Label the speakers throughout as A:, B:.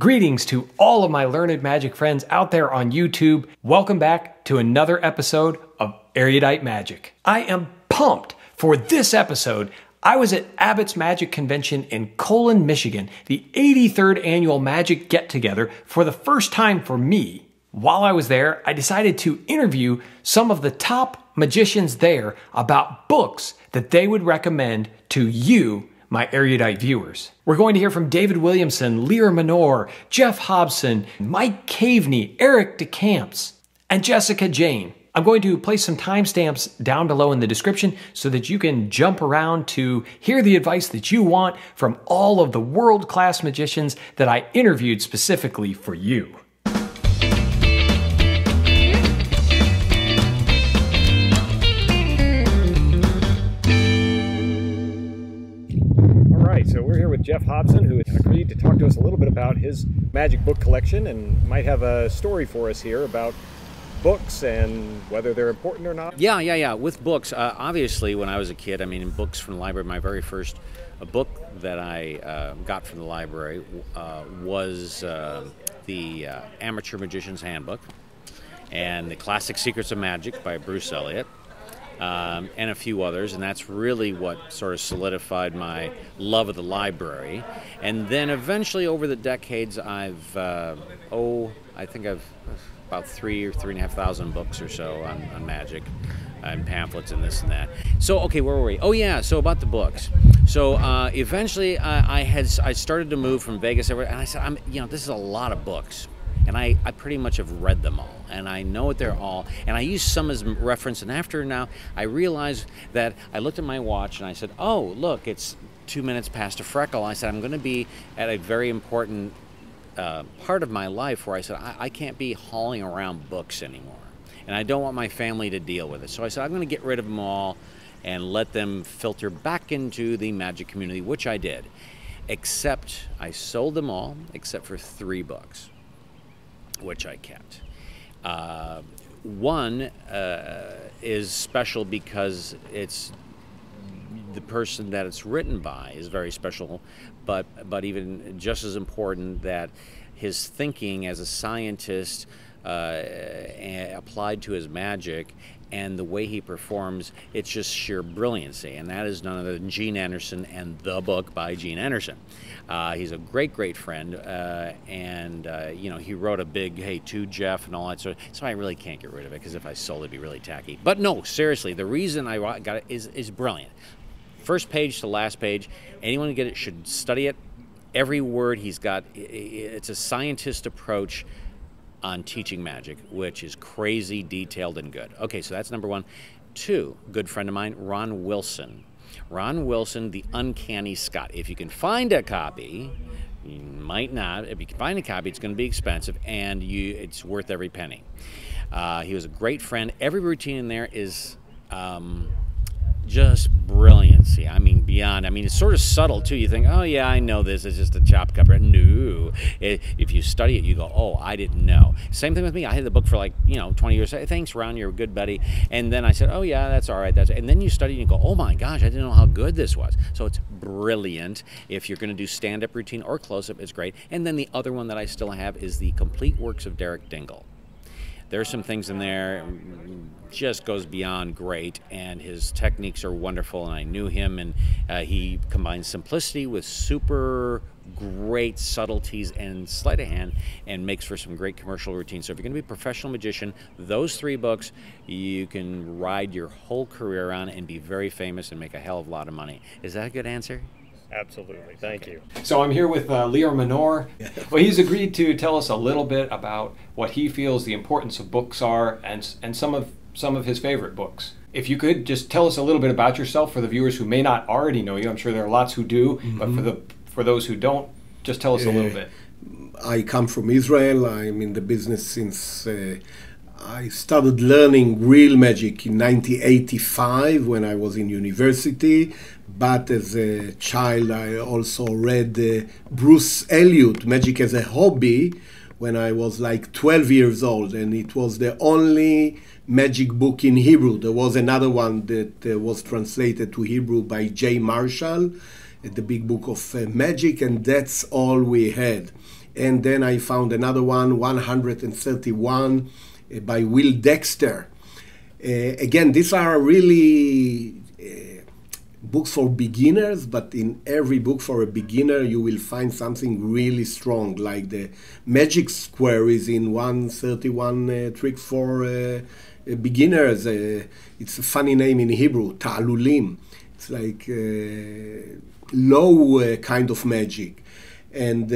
A: Greetings to all of my learned magic friends out there on YouTube. Welcome back to another episode of Erudite Magic. I am pumped for this episode. I was at Abbott's Magic Convention in Colon, Michigan, the 83rd annual Magic Get Together for the first time for me. While I was there, I decided to interview some of the top magicians there about books that they would recommend to you my erudite viewers. We're going to hear from David Williamson, Lior Manor, Jeff Hobson, Mike Caveney, Eric DeCamps, and Jessica Jane. I'm going to place some timestamps down below in the description so that you can jump around to hear the advice that you want from all of the world class magicians that I interviewed specifically for you. Jeff Hobson, who agreed to talk to us a little bit about his magic book collection and might have a story for us here about books and whether they're important or not.
B: Yeah, yeah, yeah. With books, uh, obviously, when I was a kid, I mean, books from the library, my very first uh, book that I uh, got from the library uh, was uh, the uh, Amateur Magician's Handbook and the Classic Secrets of Magic by Bruce Elliott um, and a few others, and that's really what sort of solidified my love of the library. And then eventually, over the decades, I've uh, oh, I think I've about three or three and a half thousand books or so on, on magic and pamphlets and this and that. So okay, where were we? Oh yeah, so about the books. So uh, eventually, I, I had I started to move from Vegas, and I said, I'm you know this is a lot of books and I, I pretty much have read them all and I know what they're all and I use some as reference and after now I realized that I looked at my watch and I said oh look it's two minutes past a freckle. I said I'm going to be at a very important uh, part of my life where I said I, I can't be hauling around books anymore and I don't want my family to deal with it. So I said I'm going to get rid of them all and let them filter back into the magic community which I did except I sold them all except for three books which I kept. Uh, one uh, is special because it's the person that it's written by is very special, but but even just as important that his thinking as a scientist uh, applied to his magic and the way he performs, it's just sheer brilliancy. And that is none other than Gene Anderson and the book by Gene Anderson. Uh, he's a great, great friend, uh, and uh, you know he wrote a big "Hey to Jeff" and all that sort. Of, so I really can't get rid of it because if I sold it, it'd be really tacky. But no, seriously, the reason I got it is is brilliant. First page to last page, anyone get it should study it. Every word he's got, it's a scientist approach on teaching magic, which is crazy, detailed, and good. Okay, so that's number one. Two, good friend of mine, Ron Wilson. Ron Wilson, The Uncanny Scot. If you can find a copy, you might not. If you can find a copy, it's going to be expensive, and you it's worth every penny. Uh, he was a great friend. Every routine in there is um, just brilliancy. I mean, beyond. I mean, it's sort of subtle too. You think, oh yeah, I know this. It's just a chop cover. No, it, if you study it, you go, oh, I didn't know. Same thing with me. I had the book for like you know 20 years. Thanks, Ron. You're a good buddy. And then I said, oh yeah, that's all right. That's and then you study and you go, oh my gosh, I didn't know how good this was. So it's brilliant. If you're going to do stand-up routine or close-up, it's great. And then the other one that I still have is the complete works of Derek Dingle. There's some things in there just goes beyond great, and his techniques are wonderful. And I knew him, and uh, he combines simplicity with super great subtleties and sleight of hand, and makes for some great commercial routines. So if you're going to be a professional magician, those three books you can ride your whole career on and be very famous and make a hell of a lot of money. Is that a good answer?
A: Absolutely. Thank you. So I'm here with uh, Lior Manor. Well, he's agreed to tell us a little bit about what he feels the importance of books are and, and some of some of his favorite books. If you could just tell us a little bit about yourself for the viewers who may not already know you. I'm sure there are lots who do, mm-hmm. but for the for those who don't, just tell us uh, a little bit.
C: I come from Israel. I'm in the business since uh, I started learning real magic in 1985 when I was in university. But as a child, I also read uh, Bruce Elliott, Magic as a Hobby, when I was like 12 years old, and it was the only magic book in Hebrew. There was another one that uh, was translated to Hebrew by Jay Marshall, uh, the big book of uh, magic, and that's all we had. and then I found another one, 131, uh, by Will Dexter. Uh, again, these are really uh, books for beginners, but in every book for a beginner, you will find something really strong, like the Magic Square is in 131 uh, tricks for uh, beginners. Uh, it's a funny name in Hebrew, Ta'alulim. It's like uh, low uh, kind of magic. And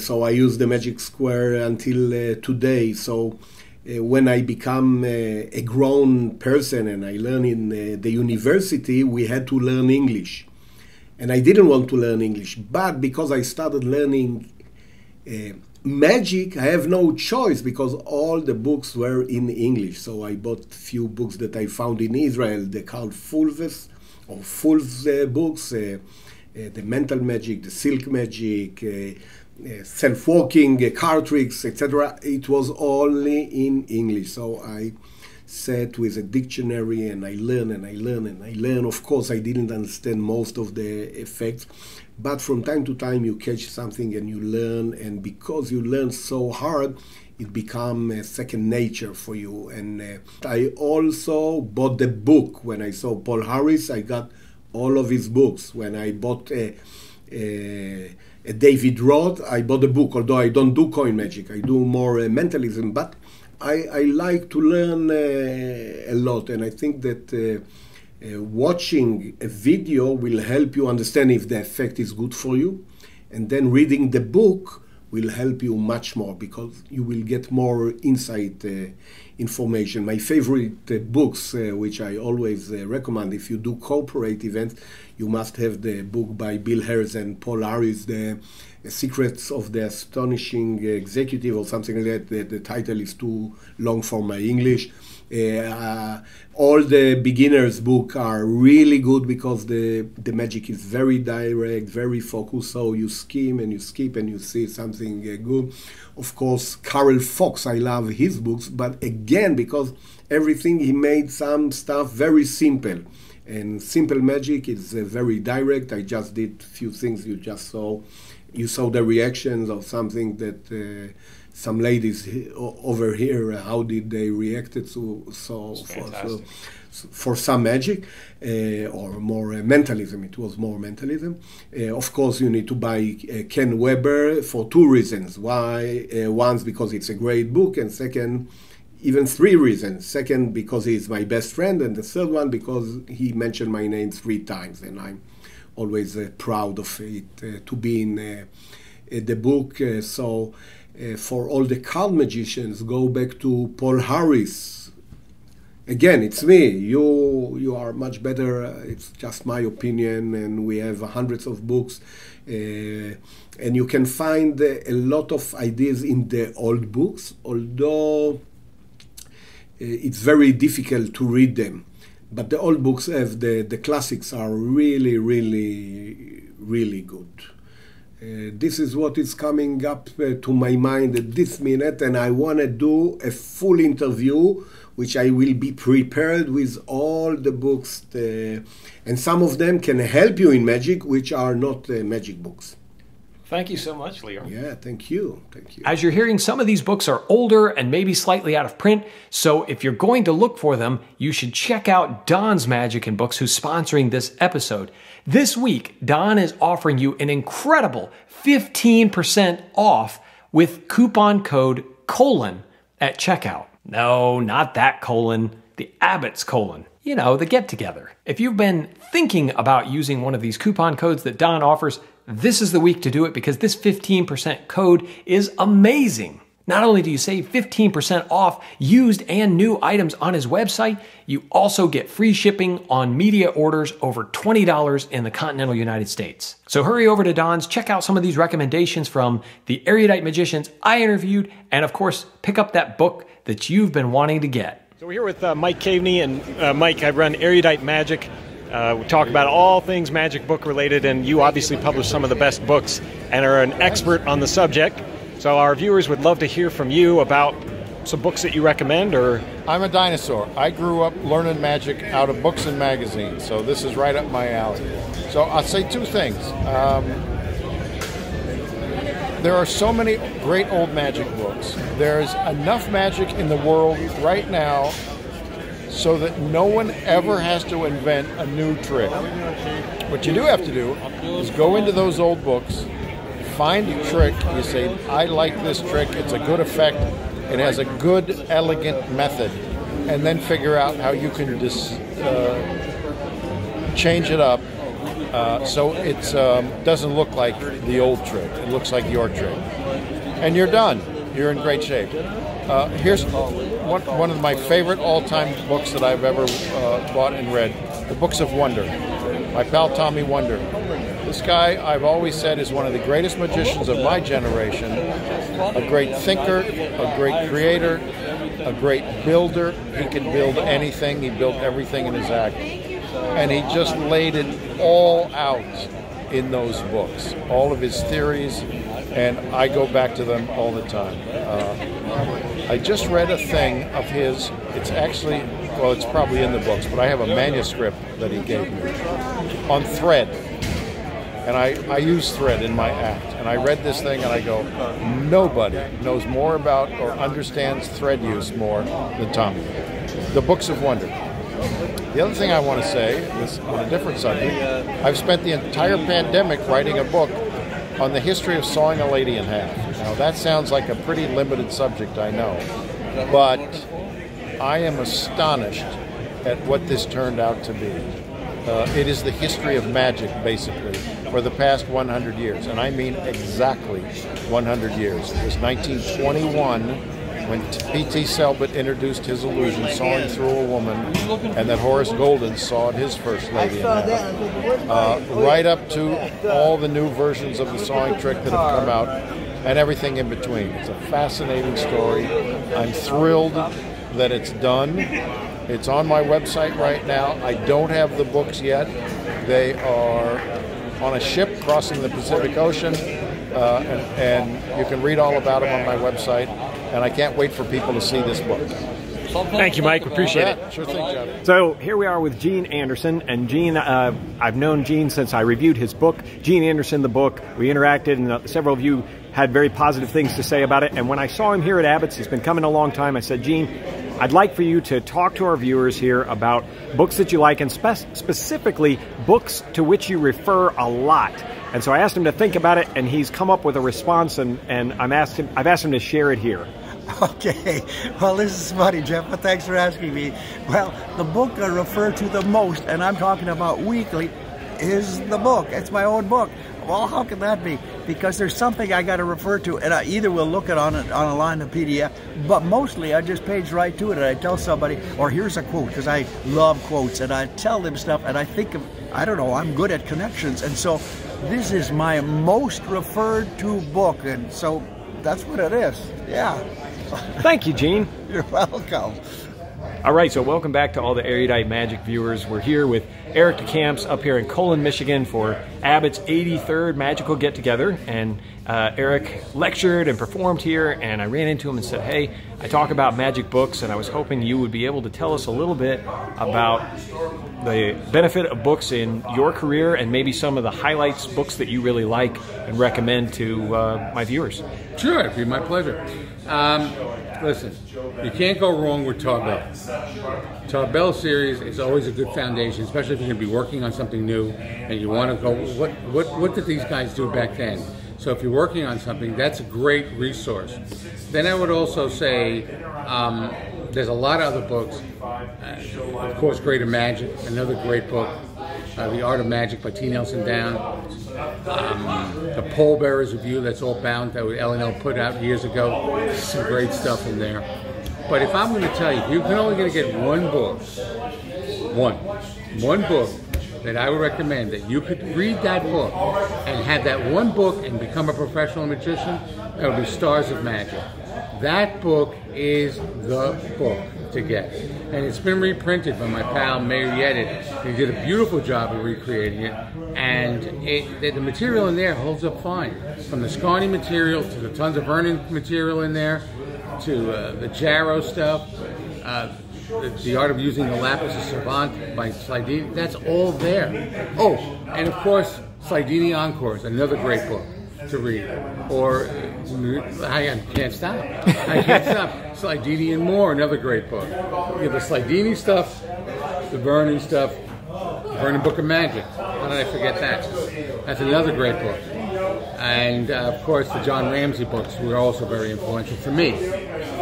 C: so I use the Magic Square until today. So uh, when I become uh, a grown person and I learn in uh, the university, we had to learn English. And I didn't want to learn English, but because I started learning magic, I have no choice because all the books were in English. So I bought a few books that I found in Israel. They called Fulves or Fulves uh, books, uh, uh, the mental magic, the silk magic, uh, self-walking, uh, card tricks, etc. It was only in English. So I sat with a dictionary and I learned and I learned and I learned. Of course, I didn't understand most of the effects, but from time to time you catch something and you learn. And because you learn so hard, it become a second nature for you. And uh, I also bought the book when I saw Paul Harris. I got all of his books. When I bought. Uh, uh, David Roth. I bought a book, although I don't do coin magic. I do more uh, mentalism, but I, I, like to learn uh, a lot, and I think that uh, uh, watching a video will help you understand if the effect is good for you, and then reading the book will help you much more because you will get more insight uh, information. My favorite uh, books, uh, which I always uh, recommend if you do corporate events, you must have the book by Bill Herz and Paul Harris, The Secrets of the Astonishing Executive, or something like that. The, the title is too long for my English. Uh, all the beginners book are really good because the the magic is very direct, very focused. So you skim and you skip and you see something uh, good. Of course, Carl Fox, I love his books, but again because everything he made some stuff very simple. And simple magic is uh, very direct. I just did a few things you just saw. You saw the reactions of something that uh, some ladies over here, how did they react to so for, so, for some magic uh, or more uh, mentalism? It was more mentalism. Uh, of course, you need to buy uh, Ken Weber for two reasons. Why? Uh, once because it's a great book, and second, even three reasons. Second, because he's my best friend, and the third one because he mentioned my name three times, and I'm always uh, proud of it to be in the book. so uh, for all the card magicians go back to Paul Harris. Again, it's me. You you are much better. It's just my opinion, and we have hundreds of books, uh, and you can find uh, a lot of ideas in the old books. Although uh, it's very difficult to read them, but the old books have the the classics are really really really good. Uh, this is what is coming up uh, to my mind at this minute, and I want to do a full interview, which I will be prepared with all the books, the, uh, and some of them can help you in magic, which are not uh, magic books.
A: Thank you so much, Lior.
C: Yeah, thank you. Thank you.
A: As you're hearing, some of these books are older and maybe slightly out of print. So if you're going to look for them, you should check out Don's Magic and Books, who's sponsoring this episode. This week, Don is offering you an incredible 15% off with coupon code colon at checkout. No, not that colon, the Abbott's colon you know, the get together. If you've been thinking about using one of these coupon codes that Don offers, this is the week to do it because this 15% code is amazing. Not only do you save 15% off used and new items on his website, you also get free shipping on media orders over $20 in the continental United States. So hurry over to Don's, check out some of these recommendations from the erudite magicians I interviewed, and of course, pick up that book that you've been wanting to get.
D: So we're here with uh, Mike Caveney, and uh, Mike, I run Erudite Magic. Uh, we talk about all things magic book related, and you obviously publish some of the best books and are an expert on the subject. So our viewers would love to hear from you about some books that you recommend or
E: I'm a dinosaur. I grew up learning magic out of books and magazines, so this is right up my alley. So I'll say two things. Um, there are so many great old magic books. There's enough magic in the world right now so that no one ever has to invent a new trick. What you do have to do is go into those old books, find a trick, you say, I like this trick, it's a good effect, it has a good, elegant method, and then figure out how you can dis, uh, change it up uh, so it um, doesn't look like the old trick. It looks like your trick. And you're done. You're in great shape. Uh, here's one, one of my favorite all-time books that I've ever uh, bought and read, The Books of Wonder. My pal Tommy Wonder. This guy, I've always said, is one of the greatest magicians of my generation. A great thinker, a great creator, a great builder. He can build anything. He built everything in his act and he just laid it all out in those books, all of his theories, and I go back to them all the time. Uh, I just read a thing of his. It's actually, well, it's probably in the books, but I have a manuscript that he gave me on thread. And I, I use thread in my act. And I read this thing and I go, nobody knows more about or understands thread use more than Tommy. The Books of Wonder. The other thing I want to say is on a different subject. I've spent the entire pandemic writing a book on the history of sawing a lady in half. Now that sounds like a pretty limited subject, I know, but I am astonished at what this turned out to be. Uh, it is the history of magic, basically, for the past 100 years, and I mean exactly 100 years. It was 1921 when P.T. Selbit introduced his illusion, sawing through a woman, and that Horace Goldin sawed his first lady in. Uh, right up to all the new versions of the sawing trick that have come out, and everything in between. It's a fascinating story. I'm thrilled that it's done. It's on my website right now. I don't have the books yet. They are on a ship crossing the Pacific Ocean, uh, and, and you can read all about them on my website and I can't wait for people to see this book.
A: Thank you, Mike. We Appreciate
E: Yeah,
A: it.
E: sure thing, John.
A: So here we are with Gene Anderson, and Gene, uh, I've known Gene since I reviewed his book, Gene Anderson, the book. We interacted, and uh, several of you had very positive things to say about it. And when I saw him here at Abbott's, he's been coming a long time. I said, Gene, I'd like for you to talk to our viewers here about books that you like, and spe- specifically books to which you refer a lot. And so I asked him to think about it, and he's come up with a response, and, and I'm asked him, I've asked him to share it here.
F: Okay, well, this is funny, Jeff, but thanks for asking me. Well, the book I refer to the most, and I'm talking about weekly, is the book. It's my own book. Well, how can that be? Because there's something I got to refer to, and I either will look it on a, on a line of PDF, but mostly I just page right to it, and I tell somebody, or here's a quote, because I love quotes, and I tell them stuff, and I think of, I don't know, I'm good at connections, and so this is my most referred to book, and so that's what it is. Yeah.
A: Thank you, Gene.
F: You're welcome.
A: All right, so welcome back to all the Erudite Magic viewers. We're here with Eric DeCamps up here in Colon, Michigan for Abbott's 83rd Magical Get Together. And uh, Eric lectured and performed here, and I ran into him and said, Hey, I talk about magic books, and I was hoping you would be able to tell us a little bit about the benefit of books in your career and maybe some of the highlights, books that you really like and recommend to uh, my viewers.
G: Sure, it'd be my pleasure. Um, listen, you can't go wrong with Tarbell. Tarbell series is always a good foundation, especially if you're going to be working on something new and you want to go, what, what, what did these guys do back then? So if you're working on something, that's a great resource. Then I would also say um, there's a lot of other books. Uh, of course, Greater Magic, another great book. Uh, the Art of Magic by T. Nelson Down. Um, the Pallbearers Review, that's all bound, that L&L put out years ago. Some great stuff in there. But if I'm going to tell you, you're only going to get one book, one, one book that I would recommend that you could read that book and have that one book and become a professional magician, that would be Stars of Magic. That book is the book to get. And it's been reprinted by my pal Meir Yedid. He did a beautiful job of recreating it. And it, the, the material in there holds up fine. From the Scarne material to the tons of Vernon material in there to uh, the Jarrow stuff. Uh, the, Art of Using the Lapis Savant by Slydini, that's all there. Oh, and of course, Slydini Encores, another great book. to read. Or I can't stop. I can't stop. Slydini and More, another great book. You have the Slydini stuff, the Vernon stuff, the Vernon Book of Magic. How did I forget that? That's another great book. And uh, of course, the John Ramsay books were also very influential for me.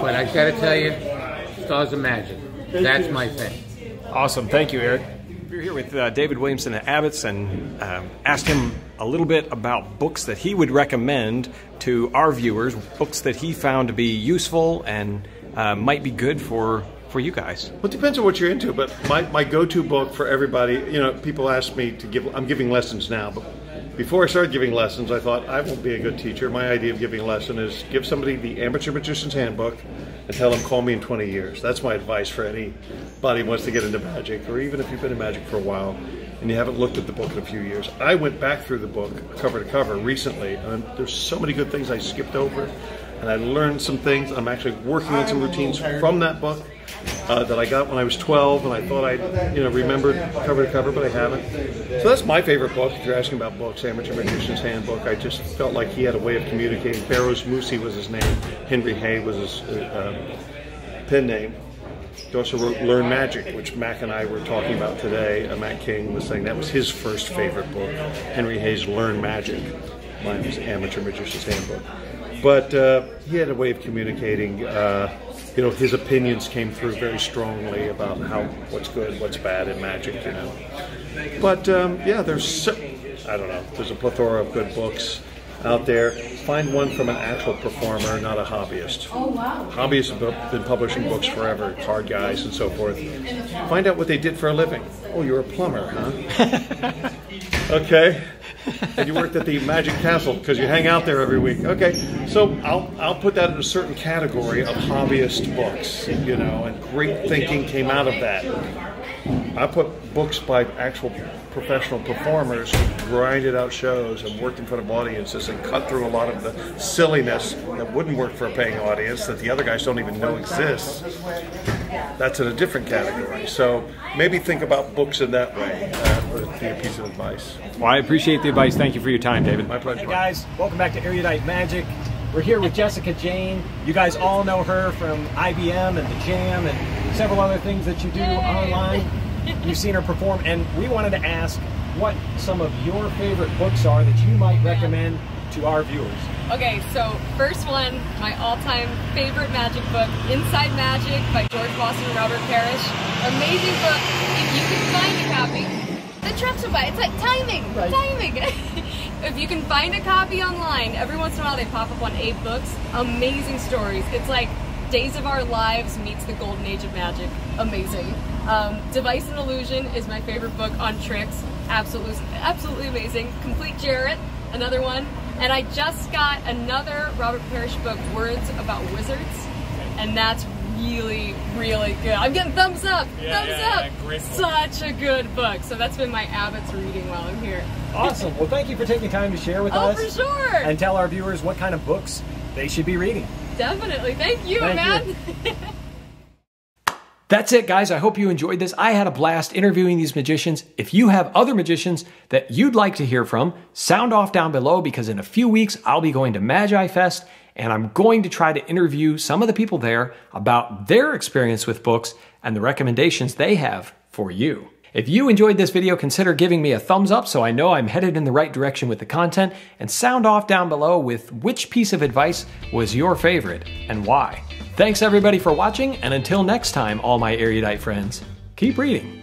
G: But I got to tell you, Stars of Magic. That's my thing.
D: Awesome. Thank you, Eric. We're here with uh, David Williamson at Abbott's and um, asked him a little bit about books that he would recommend to our viewers, books that he found to be useful and uh, might be good for for you guys?
H: Well, it depends on what you're into, but my, my go-to book for everybody, you know, people ask me to give, I'm giving lessons now, but before I started giving lessons, I thought I won't be a good teacher. My idea of giving a lesson is give somebody the Amateur Magician's Handbook and tell them, call me in 20 years. That's my advice for anybody who wants to get into magic, or even if you've been in magic for a while and you haven't looked at the book in a few years. I went back through the book cover to cover recently, and there's so many good things I skipped over, and I learned some things. I'm actually working on some routines from that book uh, that I got when I was 12, and I thought I, you know, remembered cover to cover, but I haven't. So that's my favorite book. If you're asking about books, Amateur Magician's Handbook, I just felt like he had a way of communicating. Barrows Mussey was his name. Henry Hay was his uh, pen name. He also wrote Learn Magic, which Mac and I were talking about today. Uh, Mac King was saying that was his first favorite book. Henry Hay's Learn Magic. Mine was Amateur Magician's Handbook. But uh, he had a way of communicating uh, you know, his opinions came through very strongly about how what's good, what's bad in magic, you know. But um, yeah, there's I don't know, there's a plethora of good books out there. Find one from an actual performer, not a hobbyist. Oh wow! Hobbyists have been publishing books forever, card guys and so forth. Find out what they did for a living. Oh, you're a plumber, huh? okay and you worked at the Magic Castle because you hang out there every week. Okay, so I'll I'll put that in a certain category of hobbyist books, you know, and great thinking came out of that. I put books by actual professional performers who grinded out shows and worked in front of audiences and cut through a lot of the silliness that wouldn't work for a paying audience that the other guys don't even know exists. That's in a different category. So maybe think about books in that way. Uh, would be a piece of advice.
D: Well, I appreciate the advice. Thank you for your time, David.
H: My pleasure.
D: Hey guys, welcome back to Erudite Magic. We're here with Jessica Jane. You guys all know her from IBM and the Jam and several other things that you do online. You've seen her perform, and we wanted to ask what some of your favorite books are that you might recommend to our viewers.
I: Okay, so first one, my all-time favorite magic book, Inside Magic by George Boston and Robert Parrish. Amazing book. If you can find a copy, the trucks will buy. It's like timing, right. timing. if you can find a copy online, every once in a while they pop up on Abe Books. Amazing stories. It's like Days of Our Lives meets the Golden Age of Magic. Amazing. Um, Device and Illusion is my favorite book on tricks. Absolutely, absolutely amazing. Complete Jarrett, another one. And I just got another Robert Parrish book, Words About Wizards, and that's really, really good. I'm getting thumbs up, yeah, thumbs yeah, up. Yeah, Such a good book. So that's been my Abbott's reading while I'm here.
D: Awesome. Well, thank you for taking time to share with
I: oh,
D: us.
I: Oh, for sure.
D: And tell our viewers what kind of books they should be reading.
I: Definitely. Thank you, Thank man. You.
A: That's it, guys. I hope you enjoyed this. I had a blast interviewing these magicians. If you have other magicians that you'd like to hear from, sound off down below because in a few weeks I'll be going to Magi Fest and I'm going to try to interview some of the people there about their experience with books and the recommendations they have for you. If you enjoyed this video, consider giving me a thumbs up so I know I'm headed in the right direction with the content, and sound off down below with which piece of advice was your favorite and why. Thanks everybody for watching, and until next time, all my erudite friends, keep reading.